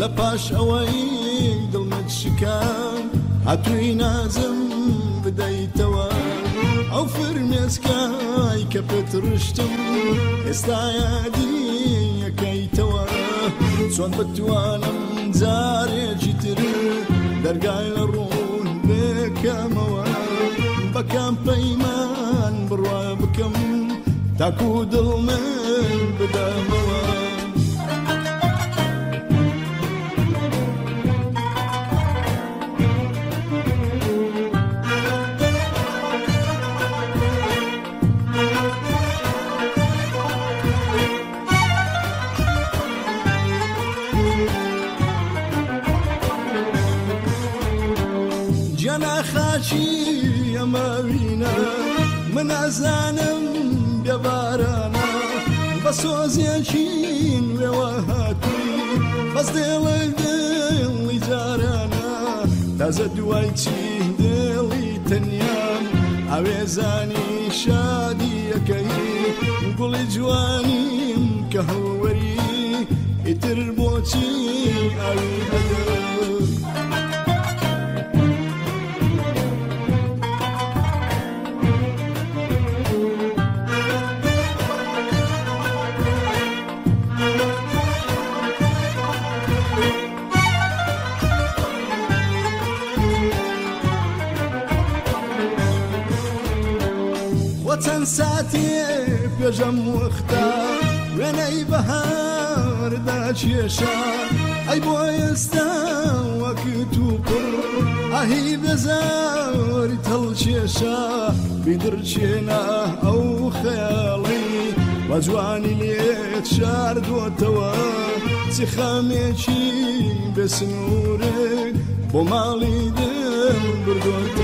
لە پاش ئەوەی دڵمت شکان هاتووی نازم بدەیتەوە ئەو فرمێسکای کە پێترشتم ئێستا یادی یەکەیتەوە چۆن بتوانم جارێکی تر دەرگای لە ڕوون بکەمەوە بەکان پەیمان بڕوا بکەم تاکو دڵمە بدەمەوە منا خاچی ئەمەوینە منازانم بێبارانە بە سۆزیەچین وێوە هاتووی بەس دێڵی دڵی جارانە تازە دوای چی دڵی تەنیام ئەوێزانی شادیەکەی گوڵی جوانیم کە هەوەری ئیتر بۆچی ئەوی چەند ساتێ پێژەم وەختا وێنەی بەهاردا چێشە ئەی بۆ ئێستا وەکو تو پڕ ئاهی بێزاری تەڵ چێشە بیدرچێنە ئەو خەڵی بە جوانی لێت شاردوتەوە چی خامێکی بسنوورێک بۆ ماڵی دم بردوتە